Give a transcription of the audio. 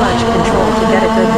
clutch control to get a good.